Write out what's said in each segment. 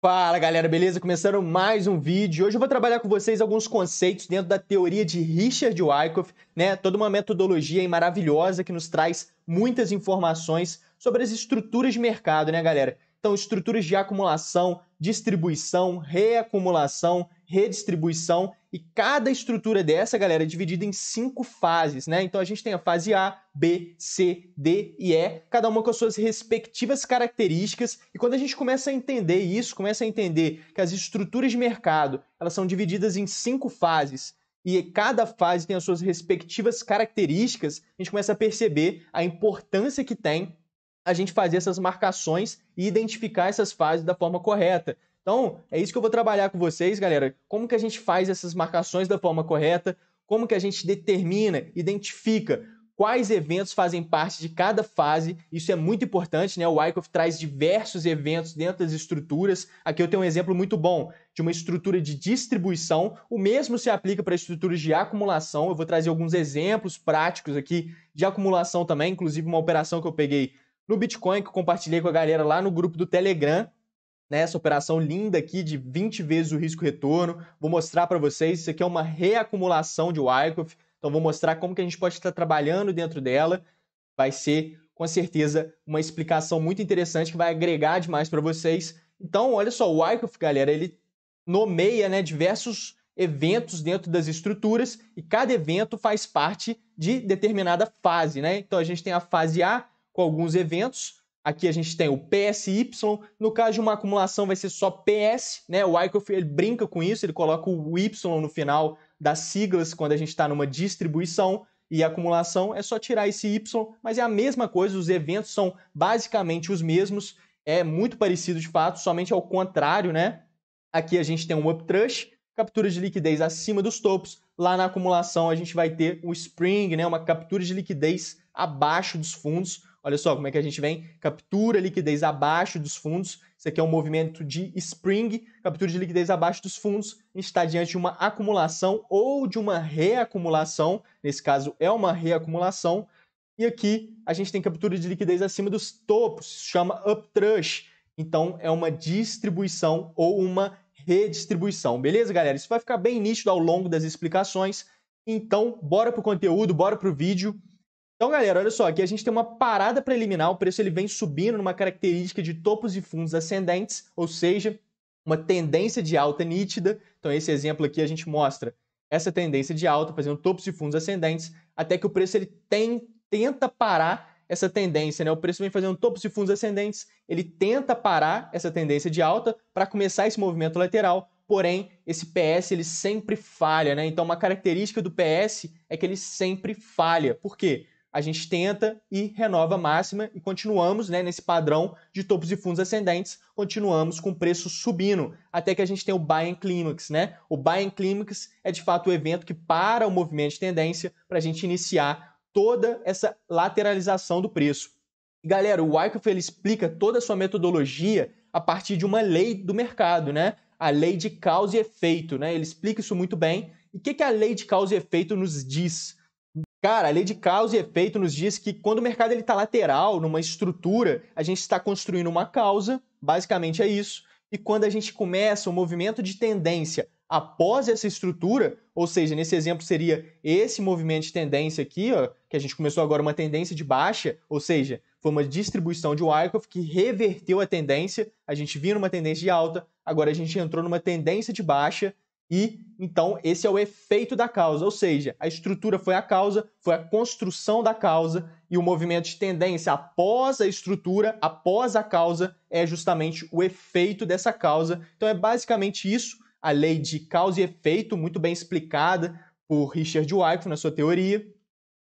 Fala galera, beleza? Começando mais um vídeo. Hoje eu vou trabalhar com vocês alguns conceitos dentro da teoria de Richard Wyckoff, né? Toda uma metodologia maravilhosa que nos traz muitas informações sobre as estruturas de mercado, né, galera? Então, estruturas de acumulação, distribuição, reacumulação, redistribuição e cada estrutura dessa, galera, é dividida em cinco fases, né? Então a gente tem a fase A, B, C, D e E, cada uma com as suas respectivas características. E quando a gente começa a entender isso, começa a entender que as estruturas de mercado, elas são divididas em cinco fases, e cada fase tem as suas respectivas características, a gente começa a perceber a importância que tem a gente fazer essas marcações e identificar essas fases da forma correta. Então, é isso que eu vou trabalhar com vocês, galera. Como que a gente faz essas marcações da forma correta? Como que a gente determina, identifica quais eventos fazem parte de cada fase. Isso é muito importante, né? O Wyckoff traz diversos eventos dentro das estruturas. Aqui eu tenho um exemplo muito bom de uma estrutura de distribuição. O mesmo se aplica para estruturas de acumulação. Eu vou trazer alguns exemplos práticos aqui de acumulação também, inclusive uma operação que eu peguei no Bitcoin, que eu compartilhei com a galera lá no grupo do Telegram. Né, essa operação linda aqui de 20 vezes o risco-retorno. Vou mostrar para vocês. Isso aqui é uma reacumulação de Wyckoff. Então, vou mostrar como que a gente pode estar trabalhando dentro dela. Vai ser, com certeza, uma explicação muito interessante que vai agregar demais para vocês. Então, olha só, o Wyckoff, galera, ele nomeia né, diversos eventos dentro das estruturas e cada evento faz parte de determinada fase. Né? Então, a gente tem a fase A, com alguns eventos. Aqui a gente tem o PSY, no caso de uma acumulação vai ser só PS, né? O Wyckoff ele brinca com isso, ele coloca o Y no final das siglas quando a gente está numa distribuição e acumulação é só tirar esse Y, mas é a mesma coisa, os eventos são basicamente os mesmos, é muito parecido de fato, somente ao contrário, né? Aqui a gente tem um uptrush, captura de liquidez acima dos topos, lá na acumulação a gente vai ter o spring, né? Uma captura de liquidez abaixo dos fundos, Olha só como é que a gente vem, captura liquidez abaixo dos fundos. Isso aqui é um movimento de spring, captura de liquidez abaixo dos fundos. A gente está diante de uma acumulação ou de uma reacumulação. Nesse caso, é uma reacumulação. E aqui a gente tem captura de liquidez acima dos topos, chama uptrush. Então, é uma distribuição ou uma redistribuição. Beleza, galera? Isso vai ficar bem nítido ao longo das explicações. Então, bora para o conteúdo, bora para o vídeo. Então, galera, olha só, aqui a gente tem uma parada preliminar, o preço ele vem subindo numa característica de topos e fundos ascendentes, ou seja, uma tendência de alta nítida. Então, esse exemplo aqui a gente mostra essa tendência de alta, fazendo topos e fundos ascendentes, até que o preço ele tem, tenta parar essa tendência, né? O preço vem fazendo topos e fundos ascendentes, ele tenta parar essa tendência de alta para começar esse movimento lateral, porém, esse PS ele sempre falha, né? Então, uma característica do PS é que ele sempre falha. Por quê? A gente tenta e renova a máxima e continuamos né, nesse padrão de topos e fundos ascendentes, continuamos com o preço subindo, até que a gente tem o Buying Climax. Né? O Buying Climax é de fato o evento que para o movimento de tendência para a gente iniciar toda essa lateralização do preço. E, galera, o Wyckoff ele explica toda a sua metodologia a partir de uma lei do mercado, né? a lei de causa e efeito. Né? Ele explica isso muito bem. E o que, que a lei de causa e efeito nos diz? Cara, a lei de causa e efeito nos diz que quando o mercado está lateral, numa estrutura, a gente está construindo uma causa, basicamente é isso. E quando a gente começa um movimento de tendência após essa estrutura, ou seja, nesse exemplo seria esse movimento de tendência aqui, ó, que a gente começou agora uma tendência de baixa, ou seja, foi uma distribuição de Wyckoff que reverteu a tendência, a gente vinha numa tendência de alta, agora a gente entrou numa tendência de baixa e então esse é o efeito da causa, ou seja, a estrutura foi a causa, foi a construção da causa e o movimento de tendência após a estrutura, após a causa, é justamente o efeito dessa causa. Então é basicamente isso, a lei de causa e efeito, muito bem explicada por Richard Wyckoff na sua teoria.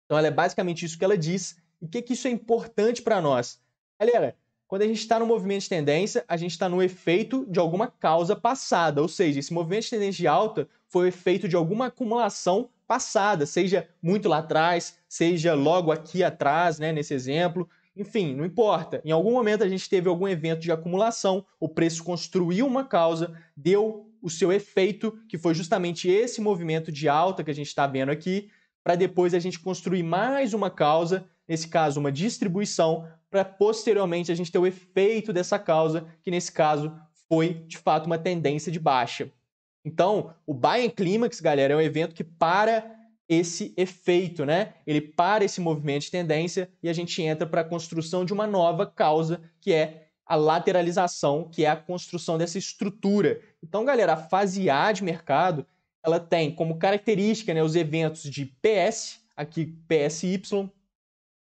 Então ela é basicamente isso que ela diz. E o que, que isso é importante para nós? Galera, quando a gente está no movimento de tendência, a gente está no efeito de alguma causa passada, ou seja, esse movimento de tendência de alta foi o efeito de alguma acumulação passada, seja muito lá atrás, seja logo aqui atrás, né, nesse exemplo. Enfim, não importa. Em algum momento a gente teve algum evento de acumulação, o preço construiu uma causa, deu o seu efeito, que foi justamente esse movimento de alta que a gente está vendo aqui, para depois a gente construir mais uma causa, nesse caso uma distribuição, para posteriormente a gente ter o efeito dessa causa, que nesse caso foi de fato uma tendência de baixa. Então, o buy and climax, galera, é um evento que para esse efeito, né? Ele para esse movimento de tendência e a gente entra para a construção de uma nova causa, que é a lateralização, que é a construção dessa estrutura. Então, galera, a fase A de mercado, ela tem como característica né, os eventos de PS, aqui PSY,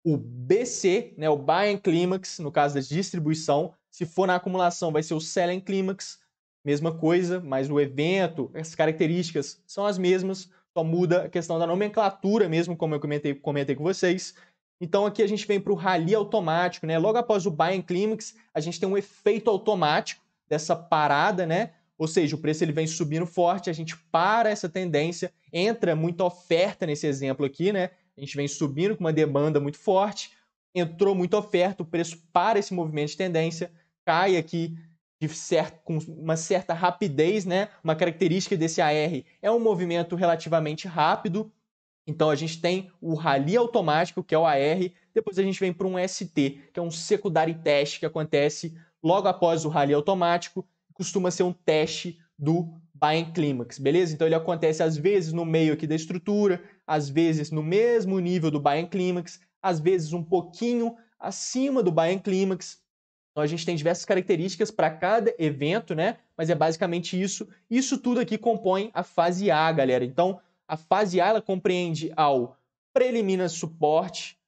o BC, né, o Buy and Climax, no caso da distribuição. Se for na acumulação, vai ser o Sell and Climax, mesma coisa, mas o evento, as características são as mesmas, só muda a questão da nomenclatura mesmo, como eu comentei, comentei com vocês. Então aqui a gente vem para o rally automático, né? Logo após o buy and climax, a gente tem um efeito automático dessa parada, né? Ou seja, o preço ele vem subindo forte, a gente para essa tendência, entra muita oferta nesse exemplo aqui, né? A gente vem subindo com uma demanda muito forte, entrou muita oferta, o preço para esse movimento de tendência, cai aqui de certo, com uma certa rapidez, né? Uma característica desse AR é um movimento relativamente rápido. Então a gente tem o rally automático, que é o AR, depois a gente vem para um ST, que é um secundário teste que acontece logo após o rally automático, costuma ser um teste do buy and climax, beleza? Então ele acontece às vezes no meio aqui da estrutura, às vezes no mesmo nível do buy and climax, às vezes um pouquinho acima do buy and climax, então a gente tem diversas características para cada evento, né? Mas é basicamente isso. Isso tudo aqui compõe a fase A, galera. Então a fase A ela compreende ao preliminar suporte,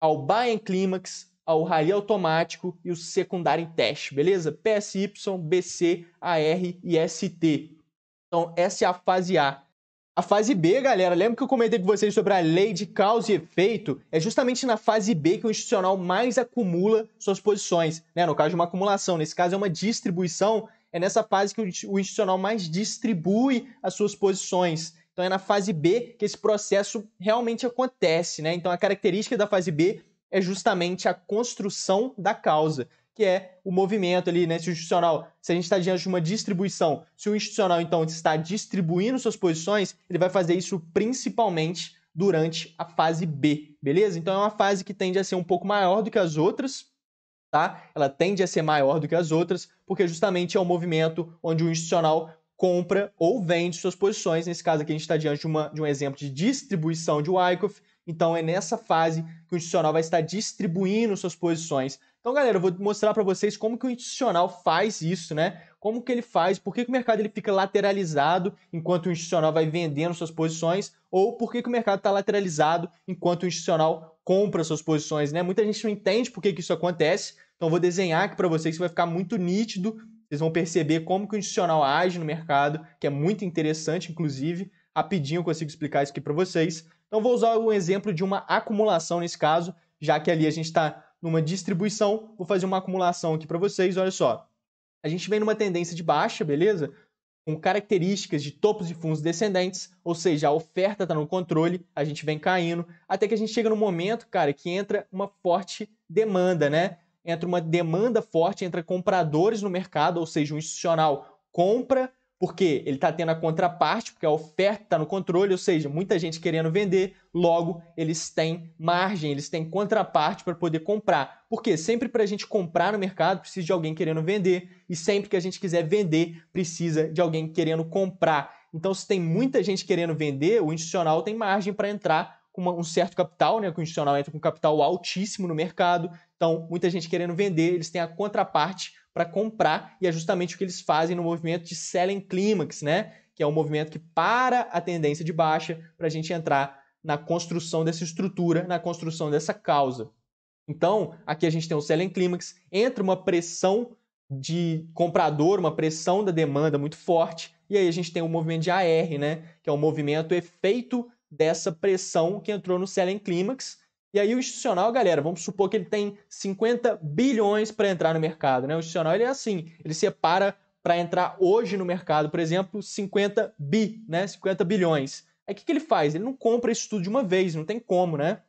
ao buy and climax, ao rally automático e o secundário em teste, beleza? PSY, BC, AR e ST. Então essa é a fase A. A fase B, galera, lembra que eu comentei com vocês sobre a lei de causa e efeito? É justamente na fase B que o institucional mais acumula suas posições, né? No caso de uma acumulação, nesse caso é uma distribuição, é nessa fase que o institucional mais distribui as suas posições. Então é na fase B que esse processo realmente acontece, né? Então a característica da fase B é justamente a construção da causa que é o movimento ali, né? Se o institucional, se a gente está diante de uma distribuição, se o institucional então está distribuindo suas posições, ele vai fazer isso principalmente durante a fase B, beleza? Então é uma fase que tende a ser um pouco maior do que as outras, tá? Ela tende a ser maior do que as outras, porque justamente é um movimento onde o institucional compra ou vende suas posições. Nesse caso aqui a gente está diante de, uma, de um exemplo de distribuição de Wyckoff, então é nessa fase que o institucional vai estar distribuindo suas posições então, galera, eu vou mostrar para vocês como que o institucional faz isso, né? Como que ele faz, por que, que o mercado ele fica lateralizado enquanto o institucional vai vendendo suas posições, ou por que, que o mercado está lateralizado enquanto o institucional compra suas posições, né? Muita gente não entende por que, que isso acontece, então eu vou desenhar aqui para vocês que vai ficar muito nítido, vocês vão perceber como que o institucional age no mercado, que é muito interessante, inclusive. Rapidinho eu consigo explicar isso aqui para vocês. Então, vou usar um exemplo de uma acumulação nesse caso, já que ali a gente está numa distribuição. Vou fazer uma acumulação aqui para vocês, olha só. A gente vem numa tendência de baixa, beleza? Com características de topos de fundos descendentes, ou seja, a oferta está no controle, a gente vem caindo, até que a gente chega no momento, cara, que entra uma forte demanda, né? Entra uma demanda forte, entra compradores no mercado, ou seja, o institucional compra porque ele está tendo a contraparte, porque a oferta está no controle, ou seja, muita gente querendo vender, logo eles têm margem, eles têm contraparte para poder comprar. Porque sempre para a gente comprar no mercado precisa de alguém querendo vender, e sempre que a gente quiser vender precisa de alguém querendo comprar. Então, se tem muita gente querendo vender, o institucional tem margem para entrar com um certo capital, né? O institucional entra com capital altíssimo no mercado. Então, muita gente querendo vender, eles têm a contraparte para comprar, e é justamente o que eles fazem no movimento de selling clímax, né? Que é um movimento que para a tendência de baixa para a gente entrar na construção dessa estrutura, na construção dessa causa. Então, aqui a gente tem o selling clímax, entra uma pressão de comprador, uma pressão da demanda muito forte, e aí a gente tem o movimento de AR, né? Que é o movimento efeito dessa pressão que entrou no selling clímax, e aí o institucional, galera, vamos supor que ele tem 50 bilhões para entrar no mercado, né? O institucional ele é assim, ele separa para entrar hoje no mercado, por exemplo, 50 bi, né? 50 bilhões. Aí o que, que ele faz? Ele não compra isso tudo de uma vez, não tem como, né?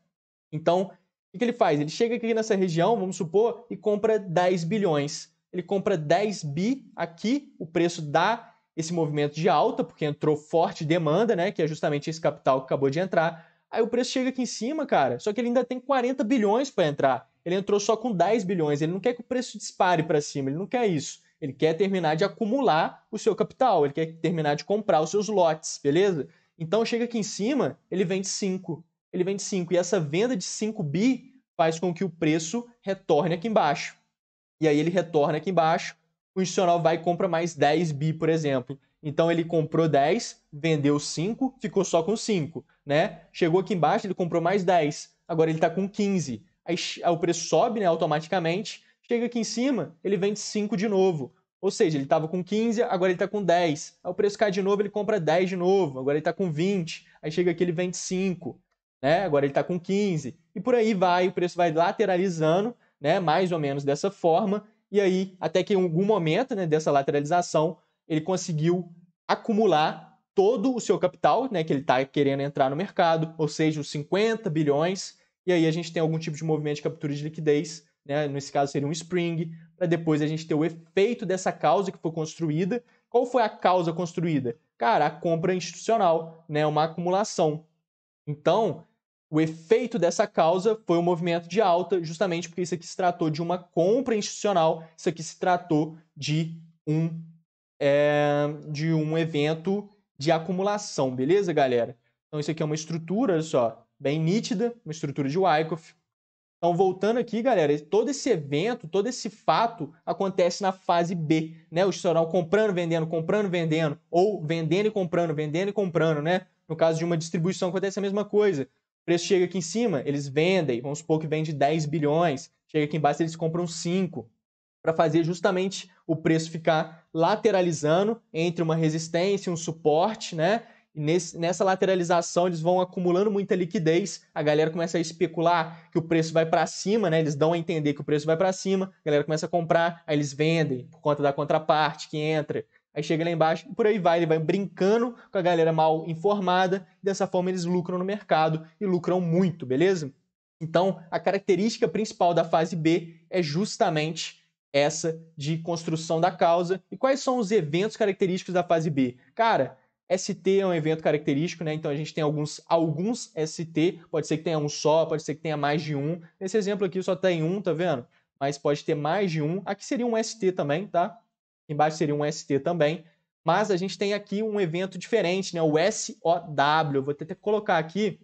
Então, o que, que ele faz? Ele chega aqui nessa região, vamos supor, e compra 10 bilhões. Ele compra 10 bi aqui, o preço dá esse movimento de alta, porque entrou forte demanda, né? Que é justamente esse capital que acabou de entrar. Aí o preço chega aqui em cima, cara, só que ele ainda tem 40 bilhões para entrar. Ele entrou só com 10 bilhões, ele não quer que o preço dispare para cima, ele não quer isso. Ele quer terminar de acumular o seu capital, ele quer terminar de comprar os seus lotes, beleza? Então chega aqui em cima, ele vende 5. Ele vende 5. E essa venda de 5 bi faz com que o preço retorne aqui embaixo. E aí ele retorna aqui embaixo, o institucional vai e compra mais 10 bi, por exemplo. Então ele comprou 10, vendeu 5, ficou só com 5, né? Chegou aqui embaixo, ele comprou mais 10, agora ele está com 15. Aí, o preço sobe né, automaticamente, chega aqui em cima, ele vende 5 de novo. Ou seja, ele estava com 15, agora ele está com 10. Aí o preço cai de novo, ele compra 10 de novo, agora ele está com 20. Aí chega aqui, ele vende 5, né? agora ele está com 15. E por aí vai, o preço vai lateralizando, né? mais ou menos dessa forma. E aí, até que em algum momento né, dessa lateralização, ele conseguiu acumular todo o seu capital, né, que ele está querendo entrar no mercado, ou seja, os 50 bilhões, e aí a gente tem algum tipo de movimento de captura de liquidez, né, nesse caso seria um spring, para depois a gente ter o efeito dessa causa que foi construída. Qual foi a causa construída? Cara, a compra institucional, né, uma acumulação. Então, o efeito dessa causa foi um movimento de alta, justamente porque isso aqui se tratou de uma compra institucional, isso aqui se tratou de um é, de um evento de acumulação, beleza, galera? Então isso aqui é uma estrutura, olha só, bem nítida, uma estrutura de Wyckoff. Então, voltando aqui, galera, todo esse evento, todo esse fato acontece na fase B, né? O institucional comprando, vendendo, comprando, vendendo, ou vendendo e comprando, vendendo e comprando, né? No caso de uma distribuição, acontece a mesma coisa. O preço chega aqui em cima, eles vendem, vamos supor que vende 10 bilhões, chega aqui embaixo, eles compram 5 para fazer justamente o preço ficar lateralizando entre uma resistência e um suporte, né? E nesse, nessa lateralização eles vão acumulando muita liquidez, a galera começa a especular que o preço vai para cima, né? Eles dão a entender que o preço vai para cima, a galera começa a comprar, aí eles vendem por conta da contraparte que entra. Aí chega lá embaixo e por aí vai, ele vai brincando com a galera mal informada, dessa forma eles lucram no mercado e lucram muito, beleza? Então, a característica principal da fase B é justamente essa de construção da causa. E quais são os eventos característicos da fase B? Cara, ST é um evento característico, né? Então a gente tem alguns, alguns ST, pode ser que tenha um só, pode ser que tenha mais de um. Nesse exemplo aqui só tem um, tá vendo? Mas pode ter mais de um. Aqui seria um ST também, tá? Embaixo seria um ST também. Mas a gente tem aqui um evento diferente, né? O SOW. Vou até colocar aqui.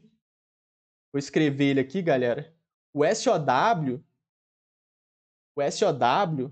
Vou escrever ele aqui, galera. O SOW o SOW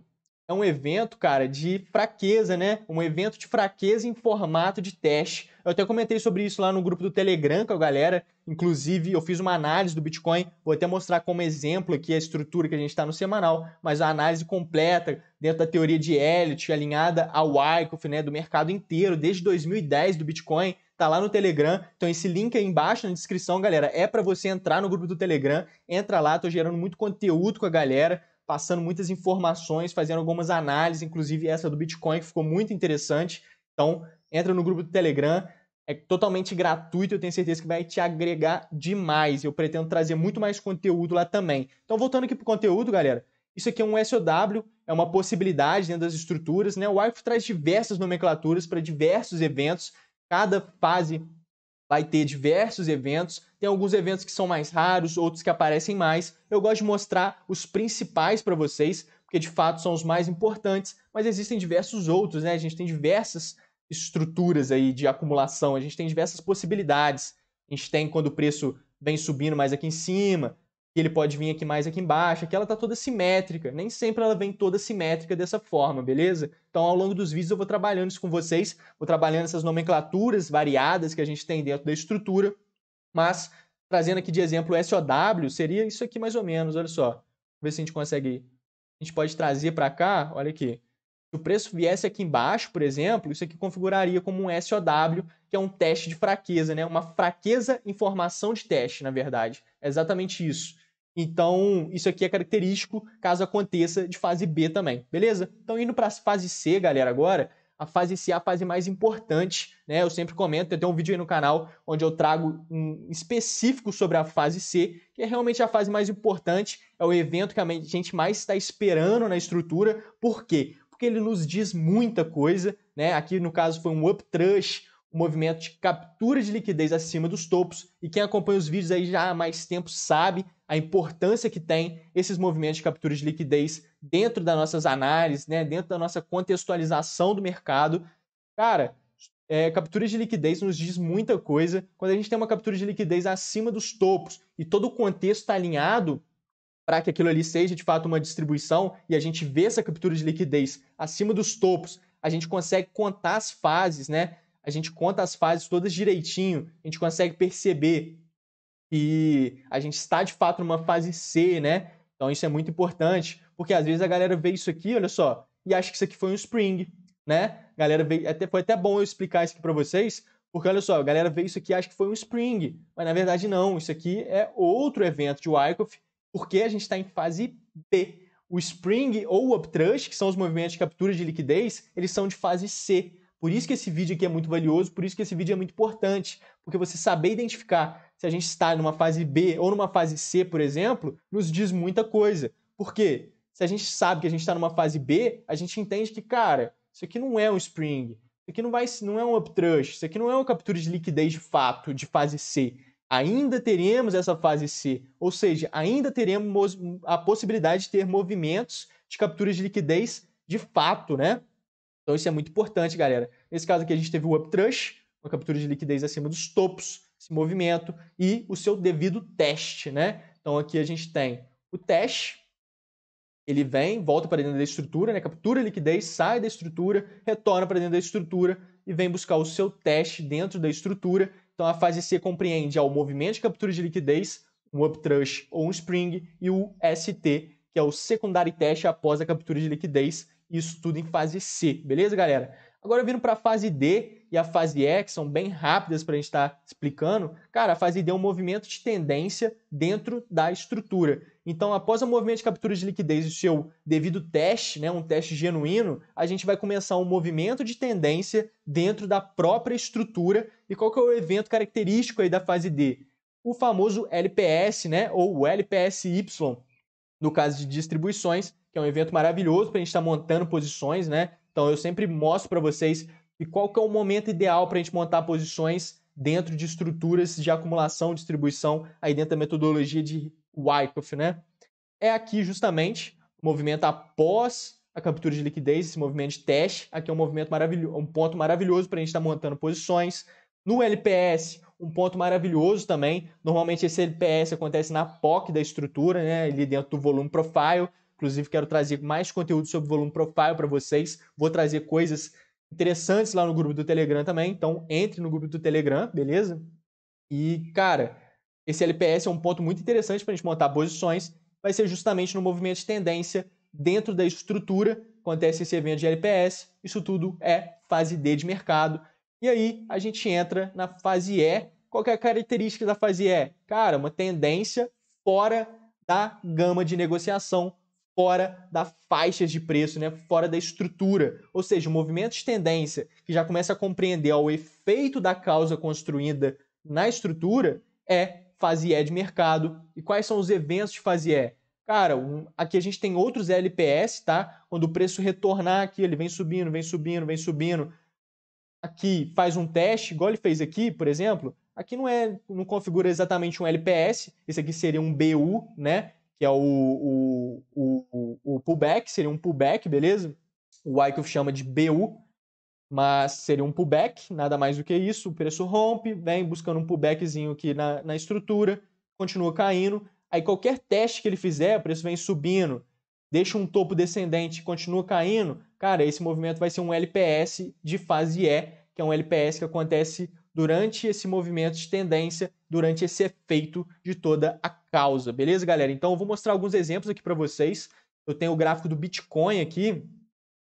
é um evento, cara, de fraqueza, né? Um evento de fraqueza em formato de teste. Eu até comentei sobre isso lá no grupo do Telegram com a galera. Inclusive, eu fiz uma análise do Bitcoin. Vou até mostrar como exemplo aqui a estrutura que a gente está no semanal, mas a análise completa dentro da teoria de Elliott, alinhada ao Wyckoff, né, do mercado inteiro, desde 2010 do Bitcoin. Tá lá no Telegram. Então, esse link aí embaixo na descrição, galera, é para você entrar no grupo do Telegram. Entra lá, tô gerando muito conteúdo com a galera passando muitas informações, fazendo algumas análises, inclusive essa do Bitcoin, que ficou muito interessante. Então, entra no grupo do Telegram, é totalmente gratuito, eu tenho certeza que vai te agregar demais. Eu pretendo trazer muito mais conteúdo lá também. Então, voltando aqui para o conteúdo, galera, isso aqui é um SOW, é uma possibilidade dentro das estruturas, né? O Arco traz diversas nomenclaturas para diversos eventos, cada fase vai ter diversos eventos. Tem alguns eventos que são mais raros, outros que aparecem mais. Eu gosto de mostrar os principais para vocês, porque de fato são os mais importantes, mas existem diversos outros, né? A gente tem diversas estruturas aí de acumulação, a gente tem diversas possibilidades. A gente tem quando o preço vem subindo mais aqui em cima, que ele pode vir aqui mais aqui embaixo, aqui ela tá toda simétrica, nem sempre ela vem toda simétrica dessa forma, beleza? Então ao longo dos vídeos eu vou trabalhando isso com vocês, vou trabalhando essas nomenclaturas variadas que a gente tem dentro da estrutura, mas trazendo aqui de exemplo o SOW, seria isso aqui mais ou menos, olha só. Vamos ver se a gente consegue, a gente pode trazer para cá, olha aqui. Se o preço viesse aqui embaixo, por exemplo, isso aqui configuraria como um SOW, que é um teste de fraqueza, né? Uma fraqueza em formação de teste, na verdade. É exatamente isso. Então, isso aqui é característico caso aconteça de fase B também, beleza? Então, indo para a fase C, galera, agora, a fase C é a fase mais importante, né? Eu sempre comento, tem até um vídeo aí no canal onde eu trago um específico sobre a fase C, que é realmente a fase mais importante, é o evento que a gente mais está esperando na estrutura. Por quê? Porque ele nos diz muita coisa, né? Aqui no caso foi um uptrush, o movimento de captura de liquidez acima dos topos. E quem acompanha os vídeos aí já há mais tempo sabe a importância que tem esses movimentos de captura de liquidez dentro das nossas análises, né, dentro da nossa contextualização do mercado. Cara, é, captura de liquidez nos diz muita coisa. Quando a gente tem uma captura de liquidez acima dos topos e todo o contexto está alinhado para que aquilo ali seja de fato uma distribuição e a gente vê essa captura de liquidez acima dos topos, a gente consegue contar as fases, né? A gente conta as fases todas direitinho, a gente consegue perceber que a gente está de fato numa fase C, né? Então isso é muito importante, porque às vezes a galera vê isso aqui, olha só, e acha que isso aqui foi um spring né? Galera veio, até, foi até bom eu explicar isso aqui para vocês, porque olha só, a galera vê isso aqui e acha que foi um Spring, mas na verdade não, isso aqui é outro evento de Wyckoff, porque a gente está em fase B. O Spring ou o Uptrush, que são os movimentos de captura de liquidez, eles são de fase C. Por isso que esse vídeo aqui é muito valioso, por isso que esse vídeo é muito importante, porque você saber identificar se a gente está numa fase B ou numa fase C, por exemplo, nos diz muita coisa. Por quê? Se a gente sabe que a gente está numa fase B, a gente entende que, cara, isso aqui não é um Spring. Isso aqui não, vai, não é um Uptrush. Isso aqui não é uma captura de liquidez de fato, de fase C. Ainda teremos essa fase C. Ou seja, ainda teremos a possibilidade de ter movimentos de captura de liquidez de fato, né? Então isso é muito importante, galera. Nesse caso aqui a gente teve o Uptrush, uma captura de liquidez acima dos topos, esse movimento, e o seu devido teste, né? Então aqui a gente tem o teste, ele vem, volta para dentro da estrutura, né? captura a liquidez, sai da estrutura, retorna para dentro da estrutura e vem buscar o seu teste dentro da estrutura. Então a fase C compreende o movimento de captura de liquidez, um uptrush ou um spring, e o ST, que é o secundário teste após a captura de liquidez. Isso tudo em fase C, beleza, galera? Agora vindo para a fase D e a fase E, que são bem rápidas para a gente estar tá explicando, cara, a fase D é um movimento de tendência dentro da estrutura. Então, após o movimento de captura de liquidez e o seu devido teste, né, um teste genuíno, a gente vai começar um movimento de tendência dentro da própria estrutura. E qual que é o evento característico aí da fase D? O famoso LPS, né, ou LPSY, no caso de distribuições, que é um evento maravilhoso para a gente estar tá montando posições, né? Então eu sempre mostro para vocês e qual que é o momento ideal para a gente montar posições dentro de estruturas de acumulação, distribuição, aí dentro da metodologia de Wyckoff, né? É aqui justamente o movimento após a captura de liquidez, esse movimento de teste. Aqui é um movimento maravilhoso, um ponto maravilhoso para a gente estar tá montando posições. No LPS, um ponto maravilhoso também. Normalmente esse LPS acontece na POC da estrutura, né? Ali dentro do volume profile. Inclusive, quero trazer mais conteúdo sobre volume profile para vocês. Vou trazer coisas interessantes lá no grupo do Telegram também. Então, entre no grupo do Telegram, beleza? E, cara, esse LPS é um ponto muito interessante para a gente montar posições. Vai ser justamente no movimento de tendência dentro da estrutura. Acontece esse evento de LPS. Isso tudo é fase D de mercado. E aí, a gente entra na fase E. Qual é a característica da fase E? Cara, uma tendência fora da gama de negociação fora das faixas de preço, né? fora da estrutura. Ou seja, o movimento de tendência que já começa a compreender o efeito da causa construída na estrutura é fase E de mercado. E quais são os eventos de fase E? Cara, um, aqui a gente tem outros LPS, tá? Quando o preço retornar aqui, ele vem subindo, vem subindo, vem subindo. Aqui faz um teste, igual ele fez aqui, por exemplo. Aqui não é, não configura exatamente um LPS, esse aqui seria um BU, né? Que é o, o, o, o pullback, seria um pullback, beleza? O Wyckoff chama de BU, mas seria um pullback, nada mais do que isso. O preço rompe, vem buscando um pullbackzinho aqui na, na estrutura, continua caindo. Aí qualquer teste que ele fizer, o preço vem subindo, deixa um topo descendente, continua caindo. Cara, esse movimento vai ser um LPS de fase E, que é um LPS que acontece durante esse movimento de tendência, durante esse efeito de toda a causa. Beleza, galera? Então eu vou mostrar alguns exemplos aqui para vocês. Eu tenho o gráfico do Bitcoin aqui.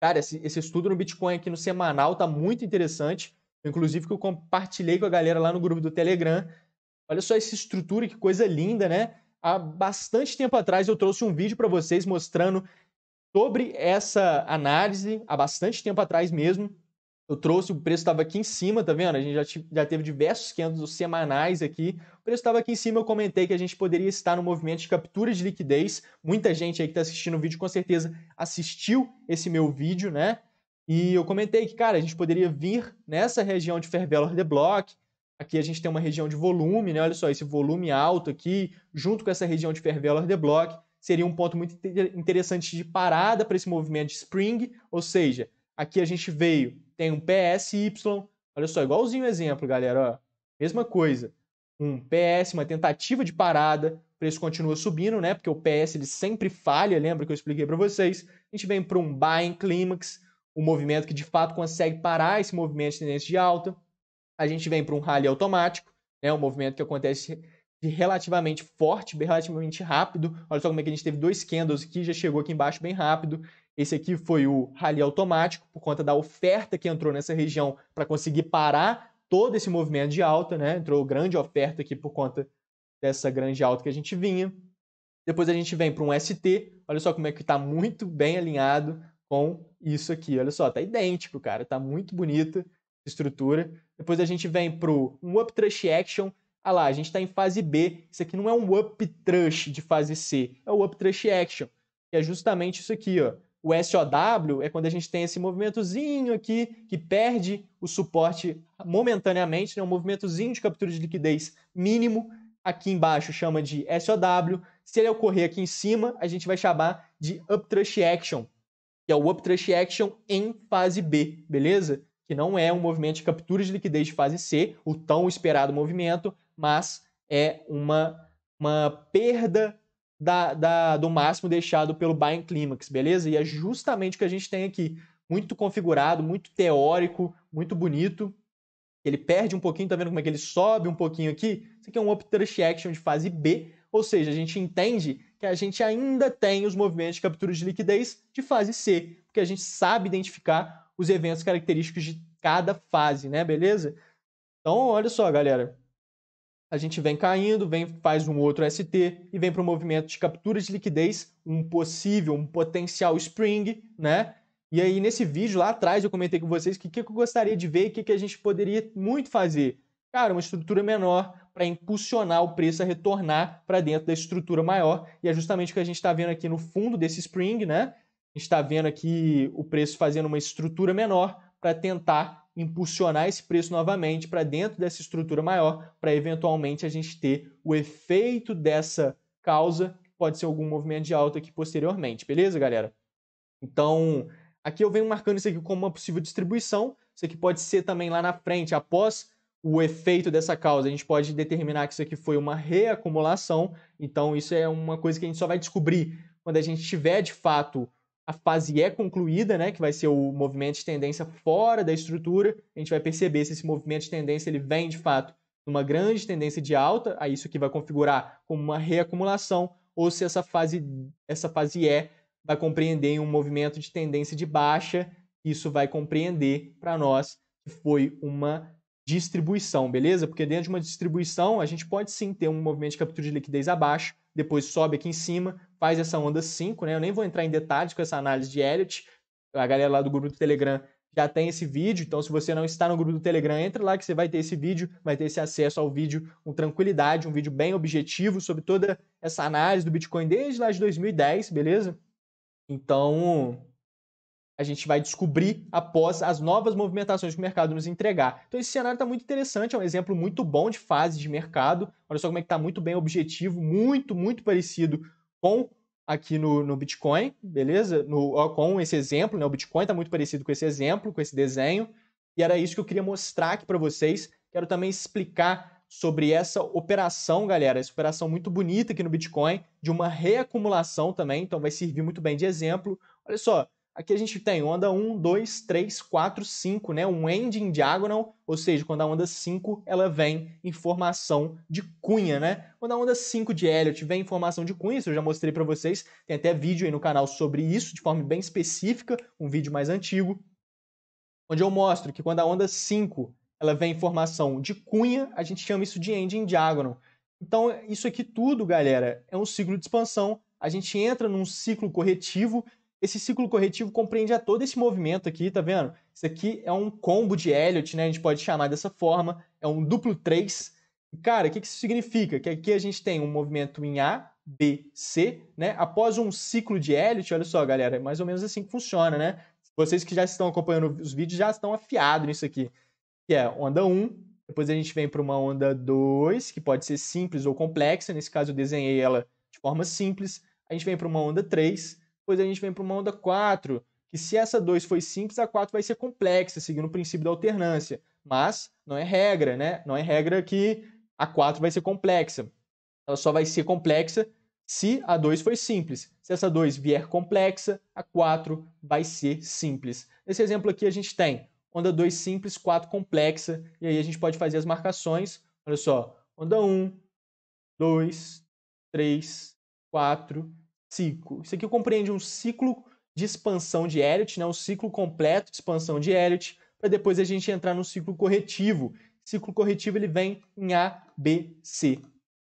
Cara, esse, esse estudo no Bitcoin aqui no semanal tá muito interessante. Inclusive que eu compartilhei com a galera lá no grupo do Telegram. Olha só essa estrutura, que coisa linda, né? Há bastante tempo atrás eu trouxe um vídeo para vocês mostrando sobre essa análise, há bastante tempo atrás mesmo. Eu trouxe, o preço estava aqui em cima, tá vendo? A gente já, já teve diversos candles semanais aqui. O preço estava aqui em cima, eu comentei que a gente poderia estar no movimento de captura de liquidez. Muita gente aí que está assistindo o vídeo com certeza assistiu esse meu vídeo, né? E eu comentei que, cara, a gente poderia vir nessa região de Fairvalor de Block. Aqui a gente tem uma região de volume, né? Olha só, esse volume alto aqui, junto com essa região de Fairvalor de Block, seria um ponto muito interessante de parada para esse movimento de spring. Ou seja, aqui a gente veio, tem um PSY, olha só, igualzinho o exemplo, galera, ó. Mesma coisa. Um PS, uma tentativa de parada, o preço continua subindo, né? Porque o PS ele sempre falha, lembra que eu expliquei para vocês? A gente vem para um buying climax, um movimento que de fato consegue parar esse movimento de tendência de alta. A gente vem para um rally automático, né, um movimento que acontece relativamente forte, relativamente rápido. Olha só como é que a gente teve dois candles aqui, já chegou aqui embaixo bem rápido. Esse aqui foi o rally automático, por conta da oferta que entrou nessa região para conseguir parar todo esse movimento de alta, né? Entrou grande oferta aqui por conta dessa grande alta que a gente vinha. Depois a gente vem para um ST, olha só como é que está muito bem alinhado com isso aqui. Olha só, tá idêntico, cara, tá muito bonita estrutura. Depois a gente vem pro um up trust action. Ah lá, a gente está em fase B. Isso aqui não é um up trust de fase C, é o up trust action, que é justamente isso aqui, ó. O SOW é quando a gente tem esse movimentozinho aqui que perde o suporte momentaneamente, né? um movimentozinho de captura de liquidez mínimo. Aqui embaixo chama de SOW. Se ele ocorrer aqui em cima, a gente vai chamar de Uptrust Action, que é o Uptrust Action em fase B, beleza? Que não é um movimento de captura de liquidez de fase C, o tão esperado movimento, mas é uma, uma perda da, da, do máximo deixado pelo Buying Climax, beleza? E é justamente o que a gente tem aqui. Muito configurado, muito teórico, muito bonito. Ele perde um pouquinho, tá vendo como é que ele sobe um pouquinho aqui? Isso aqui é um Uptrust Action de fase B, ou seja, a gente entende que a gente ainda tem os movimentos de captura de liquidez de fase C, porque a gente sabe identificar os eventos característicos de cada fase, né? Beleza? Então, olha só, galera. A gente vem caindo, vem faz um outro ST e vem para o movimento de captura de liquidez, um possível, um potencial spring, né? E aí, nesse vídeo lá atrás, eu comentei com vocês que o que, eu gostaria de ver e o que, que a gente poderia muito fazer. Cara, uma estrutura menor, para impulsionar o preço a retornar para dentro da estrutura maior. E é justamente o que a gente está vendo aqui no fundo desse spring, né? A gente está vendo aqui o preço fazendo uma estrutura menor para tentar impulsionar esse preço novamente para dentro dessa estrutura maior, para eventualmente a gente ter o efeito dessa causa, pode ser algum movimento de alta aqui posteriormente, beleza, galera? Então, aqui eu venho marcando isso aqui como uma possível distribuição. Isso aqui pode ser também lá na frente, após o efeito dessa causa. A gente pode determinar que isso aqui foi uma reacumulação, então isso é uma coisa que a gente só vai descobrir quando a gente tiver de fato a fase E concluída, né, que vai ser o movimento de tendência fora da estrutura, a gente vai perceber se esse movimento de tendência ele vem de fato numa grande tendência de alta, aí isso aqui vai configurar como uma reacumulação, ou se essa fase, essa fase E vai compreender um movimento de tendência de baixa, isso vai compreender para nós que foi uma distribuição, beleza? Porque dentro de uma distribuição, a gente pode sim ter um movimento de captura de liquidez abaixo, depois sobe aqui em cima, faz essa onda 5, né? Eu nem vou entrar em detalhes com essa análise de Elliott. A galera lá do grupo do Telegram já tem esse vídeo, então se você não está no grupo do Telegram, entra lá que você vai ter esse vídeo, vai ter esse acesso ao vídeo com tranquilidade, um vídeo bem objetivo sobre toda essa análise do Bitcoin desde lá de 2010, beleza? Então, a gente vai descobrir após as novas movimentações que o mercado nos entregar. Então esse cenário está muito interessante, é um exemplo muito bom de fase de mercado. Olha só como é que está muito bem objetivo, muito, muito parecido com aqui no, no Bitcoin, beleza? No, com esse exemplo, né? o Bitcoin está muito parecido com esse exemplo, com esse desenho. E era isso que eu queria mostrar aqui para vocês. Quero também explicar sobre essa operação, galera, essa operação muito bonita aqui no Bitcoin, de uma reacumulação também, então vai servir muito bem de exemplo. Olha só, Aqui a gente tem onda 1, 2, 3, 4, 5, né? Um ending diagonal, ou seja, quando a onda 5 ela vem em formação de cunha, né? Quando a onda 5 de Elliott vem em formação de cunha, isso eu já mostrei para vocês, tem até vídeo aí no canal sobre isso, de forma bem específica, um vídeo mais antigo, onde eu mostro que quando a onda 5 ela vem em formação de cunha, a gente chama isso de ending diagonal. Então, isso aqui tudo, galera, é um ciclo de expansão. A gente entra num ciclo corretivo esse ciclo corretivo compreende a todo esse movimento aqui, tá vendo? Isso aqui é um combo de Elliott, né? A gente pode chamar dessa forma. É um duplo 3. Cara, o que, que isso significa? Que aqui a gente tem um movimento em A, B, C, né? Após um ciclo de Elliott, olha só, galera, é mais ou menos assim que funciona, né? Vocês que já estão acompanhando os vídeos já estão afiados nisso aqui. Que é onda 1, depois a gente vem para uma onda 2, que pode ser simples ou complexa. Nesse caso eu desenhei ela de forma simples. A gente vem para uma onda 3, depois a gente vem para uma onda 4, que se essa 2 foi simples, a 4 vai ser complexa, seguindo o princípio da alternância. Mas não é regra, né? Não é regra que a 4 vai ser complexa. Ela só vai ser complexa se a 2 foi simples. Se essa 2 vier complexa, a 4 vai ser simples. Nesse exemplo aqui a gente tem onda 2 simples, 4 complexa, e aí a gente pode fazer as marcações. Olha só, onda 1, 2, 3, 4, 5. Isso aqui compreende um ciclo de expansão de Elliott, né? um ciclo completo de expansão de Elliott, para depois a gente entrar no ciclo corretivo. Ciclo corretivo ele vem em A, B, C.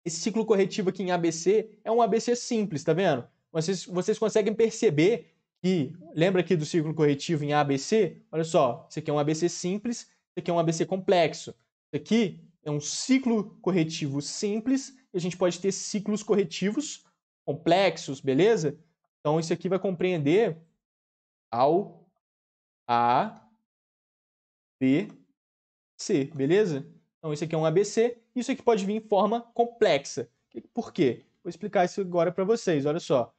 Esse ciclo corretivo aqui em ABC é um ABC simples, tá vendo? Vocês, vocês conseguem perceber que, lembra aqui do ciclo corretivo em ABC? Olha só, isso aqui é um ABC simples, isso aqui é um ABC complexo. Isso aqui é um ciclo corretivo simples, e a gente pode ter ciclos corretivos complexos, beleza? Então, isso aqui vai compreender ao A, B, C, beleza? Então, isso aqui é um ABC, isso aqui pode vir em forma complexa. Por quê? Vou explicar isso agora para vocês, olha só.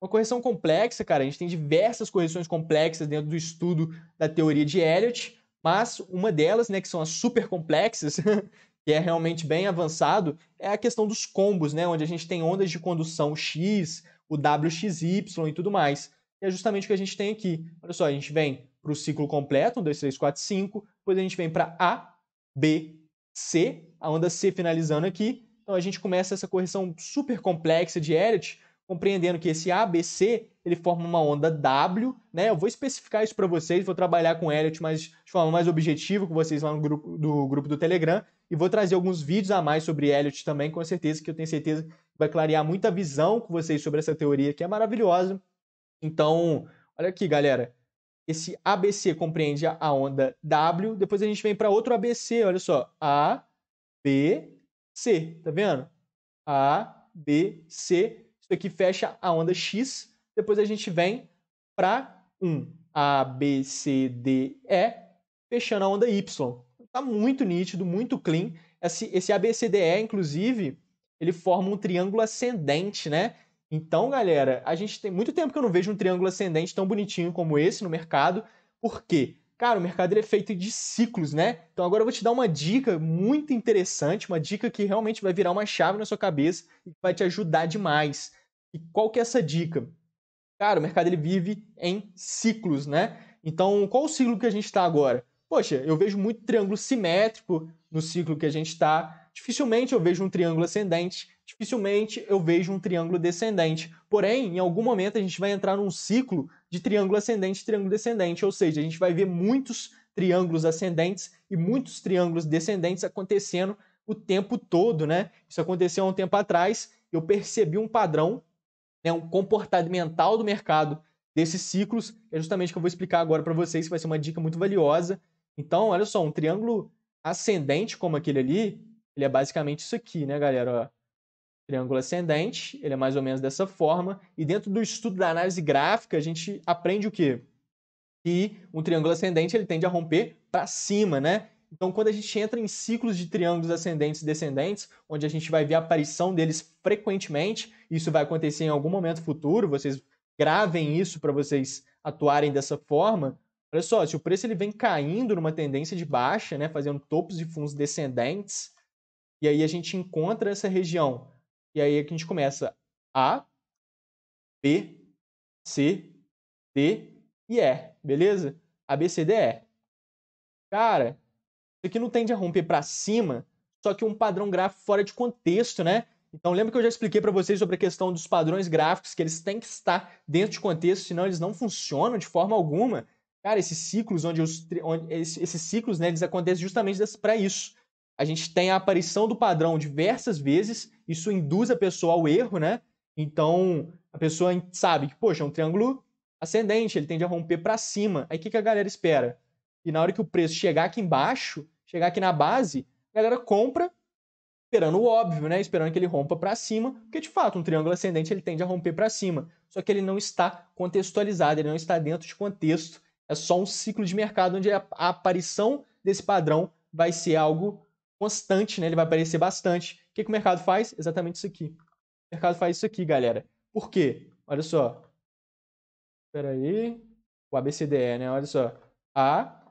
Uma correção complexa, cara, a gente tem diversas correções complexas dentro do estudo da teoria de Elliott, mas uma delas, né, que são as super complexas, que é realmente bem avançado, é a questão dos combos, né, onde a gente tem ondas de condução X, o WXY e tudo mais. E é justamente o que a gente tem aqui. Olha só, a gente vem para o ciclo completo, 1, 2, 3, 4, 5, depois a gente vem para A, B, C, a onda C finalizando aqui. Então a gente começa essa correção super complexa de Elliott, compreendendo que esse ABC ele forma uma onda W, né? Eu vou especificar isso para vocês, vou trabalhar com Elliott mas de forma mais objetiva com vocês lá no grupo do, grupo do Telegram e vou trazer alguns vídeos a mais sobre Elliott também, com certeza que eu tenho certeza que vai clarear muita visão com vocês sobre essa teoria que é maravilhosa. Então, olha aqui, galera. Esse ABC compreende a onda W, depois a gente vem para outro ABC, olha só, A, B, C, tá vendo? A, B, C. Isso aqui fecha a onda X, depois a gente vem para um A, B, C, D, E, fechando a onda Y tá muito nítido, muito clean. Esse, esse ABCDE, inclusive, ele forma um triângulo ascendente, né? Então, galera, a gente tem muito tempo que eu não vejo um triângulo ascendente tão bonitinho como esse no mercado. Por quê? Cara, o mercado é feito de ciclos, né? Então agora eu vou te dar uma dica muito interessante, uma dica que realmente vai virar uma chave na sua cabeça e vai te ajudar demais. E qual que é essa dica? Cara, o mercado ele vive em ciclos, né? Então, qual o ciclo que a gente está agora? Poxa, eu vejo muito triângulo simétrico no ciclo que a gente está. Dificilmente eu vejo um triângulo ascendente, dificilmente eu vejo um triângulo descendente. Porém, em algum momento a gente vai entrar num ciclo de triângulo ascendente e triângulo descendente, ou seja, a gente vai ver muitos triângulos ascendentes e muitos triângulos descendentes acontecendo o tempo todo, né? Isso aconteceu há um tempo atrás, eu percebi um padrão, né, um comportamental do mercado desses ciclos, é justamente o que eu vou explicar agora para vocês, vai ser uma dica muito valiosa então, olha só, um triângulo ascendente como aquele ali, ele é basicamente isso aqui, né, galera? Triângulo ascendente, ele é mais ou menos dessa forma. E dentro do estudo da análise gráfica, a gente aprende o quê? Que um triângulo ascendente ele tende a romper para cima, né? Então, quando a gente entra em ciclos de triângulos ascendentes e descendentes, onde a gente vai ver a aparição deles frequentemente, isso vai acontecer em algum momento futuro, vocês gravem isso para vocês atuarem dessa forma, Olha só, se o preço ele vem caindo numa tendência de baixa, né, fazendo topos e fundos descendentes, e aí a gente encontra essa região. E aí é a gente começa A, B, C, D e E, beleza? A, B, C, D, E. Cara, isso aqui não tende a romper para cima, só que um padrão gráfico fora de contexto, né? Então lembra que eu já expliquei para vocês sobre a questão dos padrões gráficos, que eles têm que estar dentro de contexto, senão eles não funcionam de forma alguma. Cara, esses ciclos onde, os, onde esses ciclos, né, eles acontecem justamente para isso. A gente tem a aparição do padrão diversas vezes, isso induz a pessoa ao erro, né? Então, a pessoa sabe que, poxa, é um triângulo ascendente, ele tende a romper para cima. Aí o que, que a galera espera? E na hora que o preço chegar aqui embaixo, chegar aqui na base, a galera compra esperando o óbvio, né? Esperando que ele rompa para cima, porque de fato um triângulo ascendente ele tende a romper para cima, só que ele não está contextualizado, ele não está dentro de contexto É só um ciclo de mercado onde a, aparição desse padrão vai ser algo constante, né? Ele vai aparecer bastante. O que, que o mercado faz? Exatamente isso aqui. O mercado faz isso aqui, galera. Por quê? Olha só. Espera aí. O ABCDE, né? Olha só. A,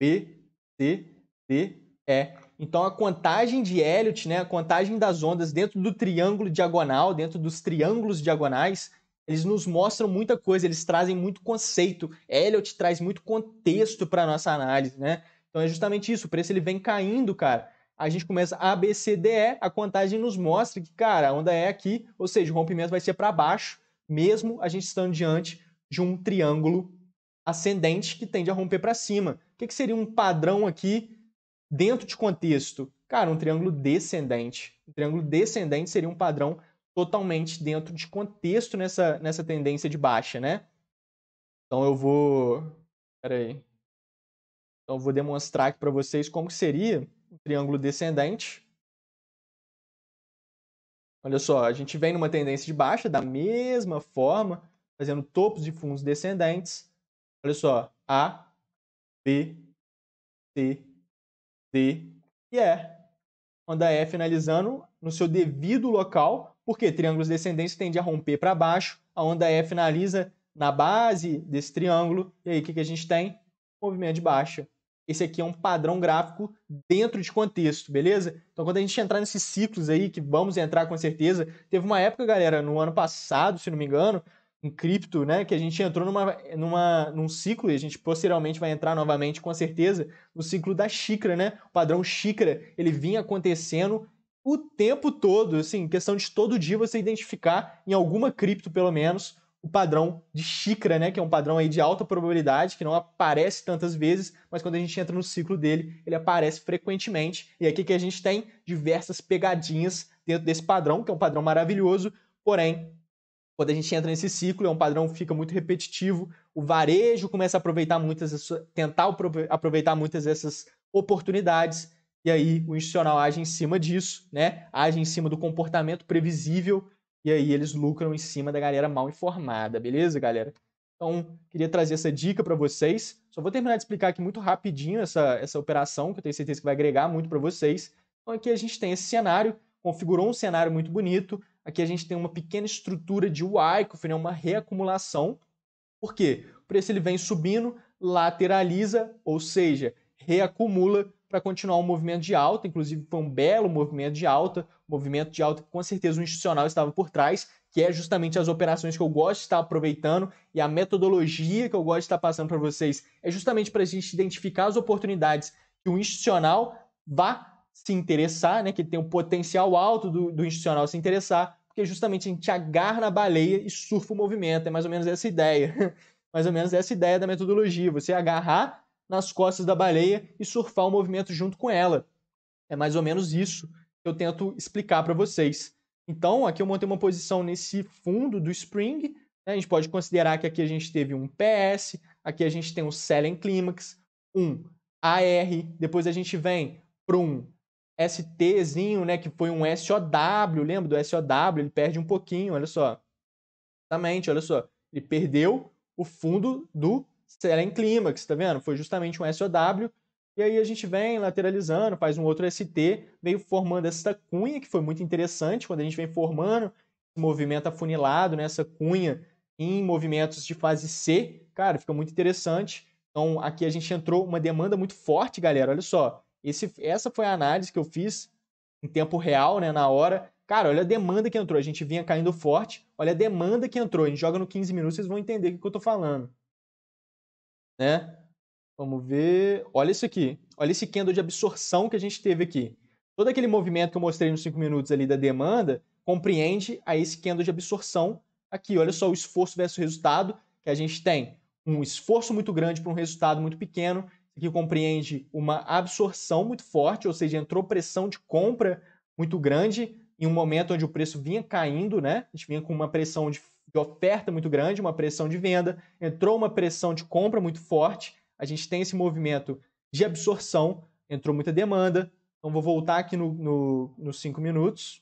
B, C, D, E. Então, a contagem de Elliott, né? A contagem das ondas dentro do triângulo diagonal, dentro dos triângulos diagonais, eles nos mostram muita coisa, eles trazem muito conceito. Elliott traz muito contexto para nossa análise, né? Então é justamente isso, o preço ele vem caindo, cara. A gente começa A, B, C, D, E, a contagem nos mostra que, cara, a onda é aqui, ou seja, o rompimento vai ser para baixo, mesmo a gente estando diante de um triângulo ascendente que tende a romper para cima. O que, que seria um padrão aqui dentro de contexto? Cara, um triângulo descendente. Um triângulo descendente seria um padrão totalmente dentro de contexto nessa, nessa tendência de baixa, né? Então eu vou. Pera aí. Então eu vou demonstrar aqui para vocês como seria um triângulo descendente. Olha só, a gente vem numa tendência de baixa da mesma forma, fazendo topos de fundos descendentes. Olha só, A, B, C, D e E. Onda E finalizando no seu devido local, porque triângulos descendentes tendem a romper para baixo, a onda E finaliza na base desse triângulo, e aí o que, que a gente tem? Movimento de baixa. Esse aqui é um padrão gráfico dentro de contexto, beleza? Então, quando a gente entrar nesses ciclos aí, que vamos entrar com certeza, teve uma época, galera, no ano passado, se não me engano, em cripto, né, que a gente entrou numa, numa, num ciclo, e a gente posteriormente vai entrar novamente, com certeza, no ciclo da xícara, né? O padrão xícara, ele vinha acontecendo o tempo todo, assim, questão de todo dia você identificar em alguma cripto, pelo menos, o padrão de xícara, né, que é um padrão aí de alta probabilidade, que não aparece tantas vezes, mas quando a gente entra no ciclo dele, ele aparece frequentemente. E aqui que a gente tem diversas pegadinhas dentro desse padrão, que é um padrão maravilhoso, porém, quando a gente entra nesse ciclo, é um padrão que fica muito repetitivo, o varejo começa a aproveitar muitas, tentar aproveitar muitas dessas oportunidades, e aí o institucional age em cima disso, né? Age em cima do comportamento previsível e aí eles lucram em cima da galera mal informada, beleza, galera? Então, queria trazer essa dica para vocês. Só vou terminar de explicar aqui muito rapidinho essa, essa operação, que eu tenho certeza que vai agregar muito para vocês. Então, aqui a gente tem esse cenário, configurou um cenário muito bonito. Aqui a gente tem uma pequena estrutura de Wyckoff, né? uma reacumulação. Por quê? O preço ele vem subindo, lateraliza, ou seja, reacumula para continuar um movimento de alta, inclusive foi um belo movimento de alta, movimento de alta que com certeza o institucional estava por trás, que é justamente as operações que eu gosto de estar aproveitando e a metodologia que eu gosto de estar passando para vocês é justamente para a gente identificar as oportunidades que o institucional vá se interessar, né, que tem um potencial alto do, do institucional se interessar, porque justamente a gente agarra na baleia e surfa o movimento, é mais ou menos essa ideia. mais ou menos essa ideia da metodologia, você agarrar nas costas da baleia e surfar o movimento junto com ela. É mais ou menos isso que eu tento explicar para vocês. Então, aqui eu montei uma posição nesse fundo do Spring. Né? A gente pode considerar que aqui a gente teve um PS, aqui a gente tem um Selling Climax, um AR, depois a gente vem para um STzinho, né, que foi um SOW, lembra do SOW? Ele perde um pouquinho, olha só. Exatamente, olha só. Ele perdeu o fundo do ela é em clímax, tá vendo? Foi justamente um SOW. E aí a gente vem lateralizando, faz um outro ST, veio formando essa cunha, que foi muito interessante, quando a gente vem formando movimento afunilado, nessa né, cunha em movimentos de fase C, cara, fica muito interessante. Então aqui a gente entrou uma demanda muito forte, galera, olha só. Esse, essa foi a análise que eu fiz em tempo real, né, na hora. Cara, olha a demanda que entrou, a gente vinha caindo forte, olha a demanda que entrou, a gente joga no 15 minutos, vocês vão entender o que eu tô falando né? Vamos ver. Olha isso aqui. Olha esse candle de absorção que a gente teve aqui. Todo aquele movimento que eu mostrei nos 5 minutos ali da demanda compreende a esse candle de absorção aqui. Olha só o esforço versus resultado que a gente tem. Um esforço muito grande para um resultado muito pequeno. Aqui compreende uma absorção muito forte, ou seja, entrou pressão de compra muito grande em um momento onde o preço vinha caindo, né? A gente vinha com uma pressão de de oferta muito grande, uma pressão de venda, entrou uma pressão de compra muito forte, a gente tem esse movimento de absorção, entrou muita demanda. Então, vou voltar aqui no, no, cinco minutos.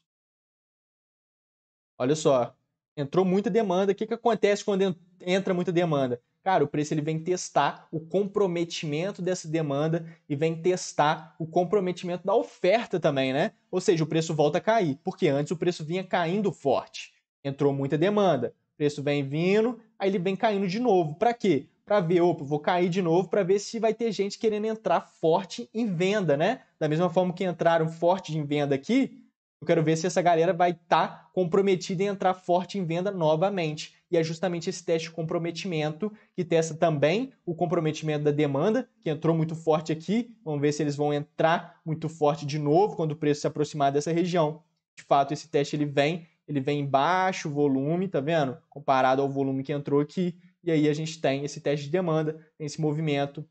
Olha só, entrou muita demanda. O que, que acontece quando entra muita demanda? Cara, o preço ele vem testar o comprometimento dessa demanda e vem testar o comprometimento da oferta também, né? Ou seja, o preço volta a cair, porque antes o preço vinha caindo forte. Entrou muita demanda, preço vem vindo, aí ele vem caindo de novo. Para quê? Para ver, opa, vou cair de novo para ver se vai ter gente querendo entrar forte em venda, né? Da mesma forma que entraram forte em venda aqui, eu quero ver se essa galera vai estar tá comprometida em entrar forte em venda novamente. E é justamente esse teste de comprometimento que testa também o comprometimento da demanda, que entrou muito forte aqui. Vamos ver se eles vão entrar muito forte de novo quando o preço se aproximar dessa região. De fato, esse teste ele vem, ele vem em baixo volume, tá vendo? Comparado ao volume que entrou aqui. E aí a gente tem esse teste de demanda, tem esse movimento,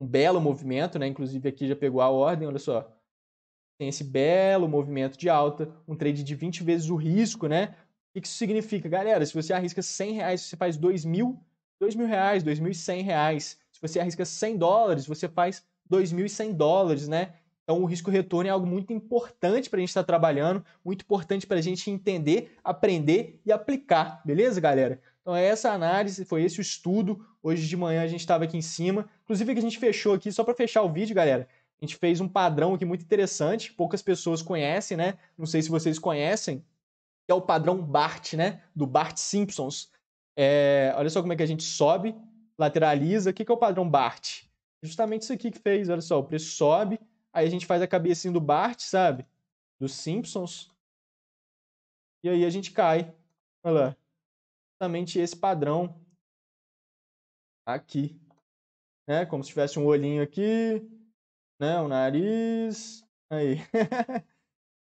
um belo movimento, né? Inclusive aqui já pegou a ordem, olha só tem esse belo movimento de alta, um trade de 20 vezes o risco, né? O que isso significa? Galera, se você arrisca 100 reais, você faz 2 mil, 2 mil reais, 2.100 reais. Se você arrisca 100 dólares, você faz 2.100 dólares, né? Então, o risco-retorno é algo muito importante para a gente estar tá trabalhando, muito importante para a gente entender, aprender e aplicar, beleza, galera? Então, é essa análise, foi esse o estudo. Hoje de manhã a gente estava aqui em cima. Inclusive, que a gente fechou aqui, só para fechar o vídeo, galera, a gente fez um padrão aqui muito interessante, poucas pessoas conhecem, né? Não sei se vocês conhecem, que é o padrão BART, né? Do Bart Simpsons. É, olha só como é que a gente sobe, lateraliza. O que é o padrão BART? Justamente isso aqui que fez, olha só, o preço sobe, aí a gente faz a cabecinha do BART, sabe? Dos Simpsons. E aí a gente cai. Olha lá. Justamente esse padrão aqui. Né? Como se tivesse um olhinho aqui, né? O nariz. Aí.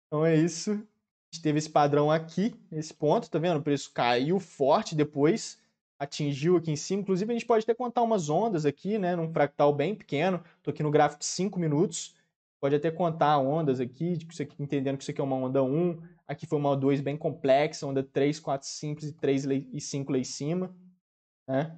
então é isso. A gente teve esse padrão aqui, nesse ponto, tá vendo? O preço caiu forte depois, atingiu aqui em cima. Inclusive, a gente pode até contar umas ondas aqui, né? Num fractal bem pequeno. Tô aqui no gráfico de 5 minutos. Pode até contar ondas aqui, entendendo que isso aqui é uma onda 1. Aqui foi uma 2 bem complexa, onda 3, 4 simples e 3 e 5 lá em cima. Né?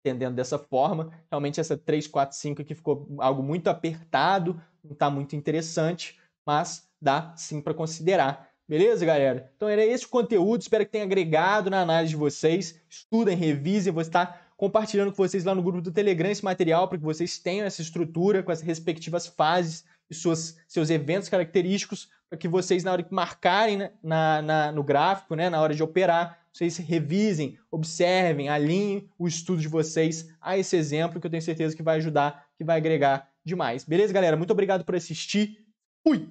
entendendo dessa forma. Realmente essa 3, 4, 5 aqui ficou algo muito apertado, não está muito interessante, mas dá sim para considerar. Beleza, galera? Então era esse o conteúdo, espero que tenha agregado na análise de vocês. Estudem, revisem, vou estar compartilhando com vocês lá no grupo do Telegram esse material para que vocês tenham essa estrutura com as respectivas fases e suas, seus eventos característicos para que vocês, na hora que marcarem né, na, na, no gráfico, né, na hora de operar, vocês revisem, observem, alinhem o estudo de vocês a esse exemplo que eu tenho certeza que vai ajudar, que vai agregar demais. Beleza, galera? Muito obrigado por assistir. Fui!